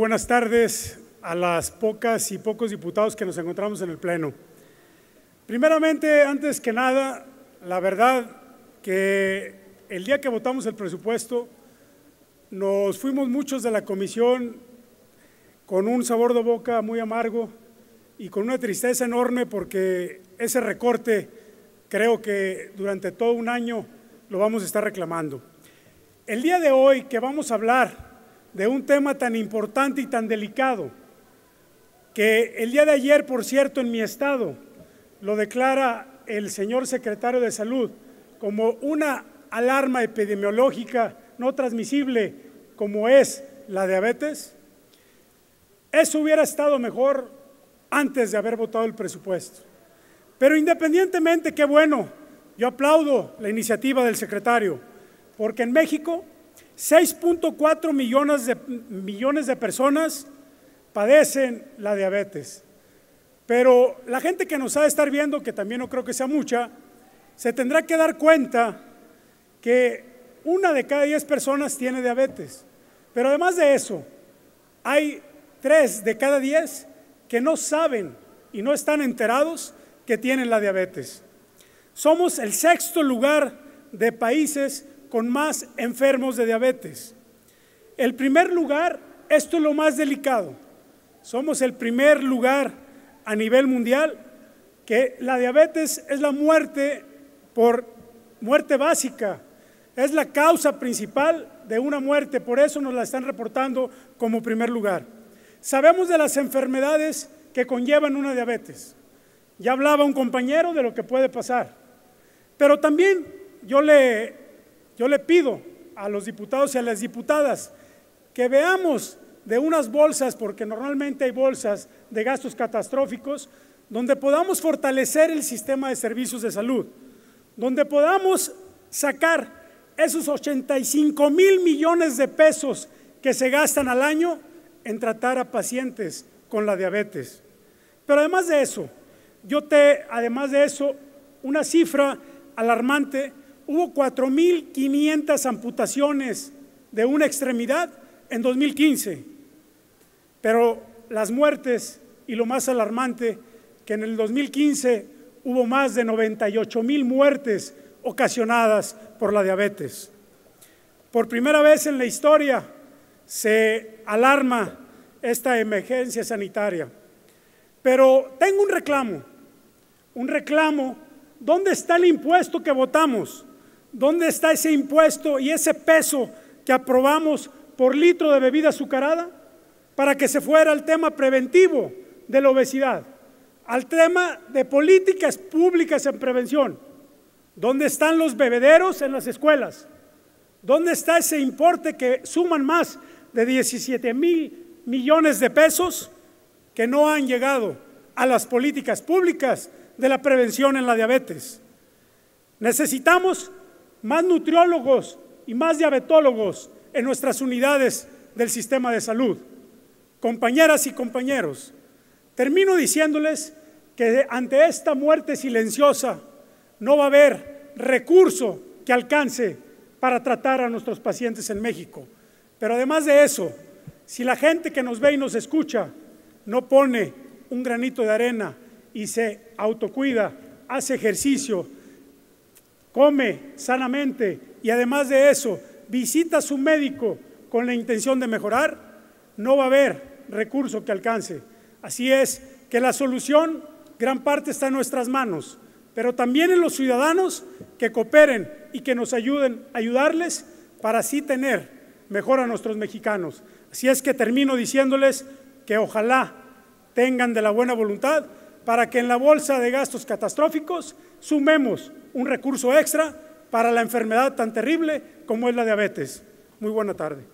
buenas tardes a las pocas y pocos diputados que nos encontramos en el Pleno. Primeramente, antes que nada, la verdad que el día que votamos el presupuesto, nos fuimos muchos de la comisión con un sabor de boca muy amargo y con una tristeza enorme porque ese recorte creo que durante todo un año lo vamos a estar reclamando. El día de hoy que vamos a hablar de un tema tan importante y tan delicado, que el día de ayer, por cierto, en mi estado, lo declara el señor secretario de Salud como una alarma epidemiológica no transmisible como es la diabetes, eso hubiera estado mejor antes de haber votado el presupuesto. Pero independientemente, qué bueno, yo aplaudo la iniciativa del secretario, porque en México 6.4 millones de, millones de personas padecen la diabetes. Pero la gente que nos ha de estar viendo, que también no creo que sea mucha, se tendrá que dar cuenta que una de cada diez personas tiene diabetes. Pero además de eso, hay tres de cada diez que no saben y no están enterados que tienen la diabetes. Somos el sexto lugar de países con más enfermos de diabetes. El primer lugar, esto es lo más delicado, somos el primer lugar a nivel mundial que la diabetes es la muerte por muerte básica, es la causa principal de una muerte, por eso nos la están reportando como primer lugar. Sabemos de las enfermedades que conllevan una diabetes. Ya hablaba un compañero de lo que puede pasar, pero también yo le yo le pido a los diputados y a las diputadas que veamos de unas bolsas, porque normalmente hay bolsas de gastos catastróficos, donde podamos fortalecer el sistema de servicios de salud, donde podamos sacar esos 85 mil millones de pesos que se gastan al año en tratar a pacientes con la diabetes. Pero además de eso, yo te, además de eso, una cifra alarmante hubo 4.500 amputaciones de una extremidad en 2015, pero las muertes y lo más alarmante, que en el 2015 hubo más de 98 mil muertes ocasionadas por la diabetes. Por primera vez en la historia se alarma esta emergencia sanitaria. Pero tengo un reclamo, un reclamo, ¿dónde está el impuesto que votamos? ¿Dónde está ese impuesto y ese peso que aprobamos por litro de bebida azucarada para que se fuera al tema preventivo de la obesidad, al tema de políticas públicas en prevención? ¿Dónde están los bebederos en las escuelas? ¿Dónde está ese importe que suman más de 17 mil millones de pesos que no han llegado a las políticas públicas de la prevención en la diabetes? Necesitamos más nutriólogos y más diabetólogos en nuestras unidades del sistema de salud. Compañeras y compañeros, termino diciéndoles que ante esta muerte silenciosa no va a haber recurso que alcance para tratar a nuestros pacientes en México. Pero además de eso, si la gente que nos ve y nos escucha no pone un granito de arena y se autocuida, hace ejercicio, come sanamente y además de eso visita a su médico con la intención de mejorar, no va a haber recurso que alcance. Así es que la solución gran parte está en nuestras manos, pero también en los ciudadanos que cooperen y que nos ayuden a ayudarles para así tener mejor a nuestros mexicanos. Así es que termino diciéndoles que ojalá tengan de la buena voluntad para que en la bolsa de gastos catastróficos sumemos un recurso extra para la enfermedad tan terrible como es la diabetes. Muy buena tarde.